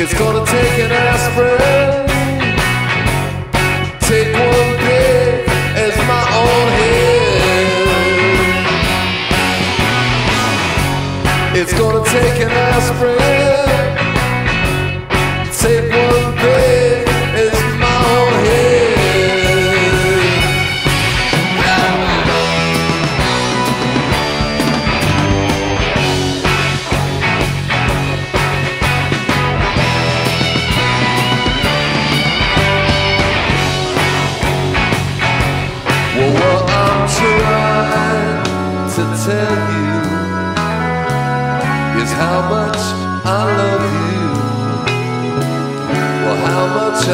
It's gonna take an aspirin. Take one big as my own head. It's gonna take an trying to tell you is how much I love you. Well, how much I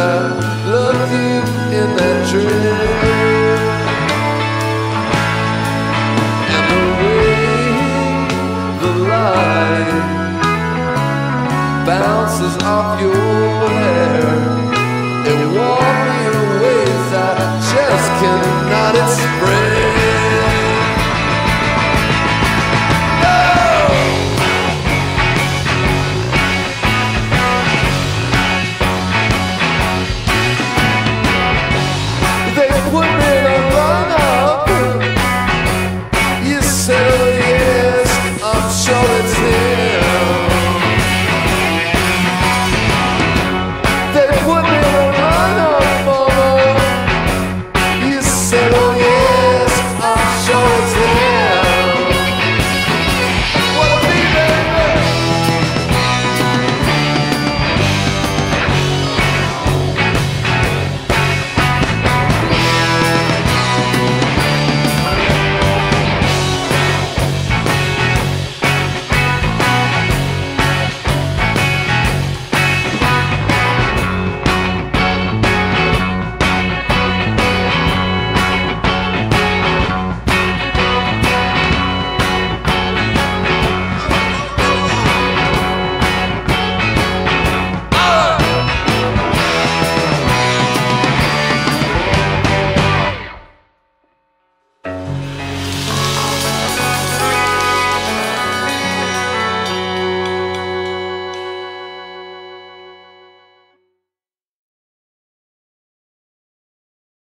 loved you in that dream. And the way the light bounces off your hair. Warmed me in ways I just cannot express.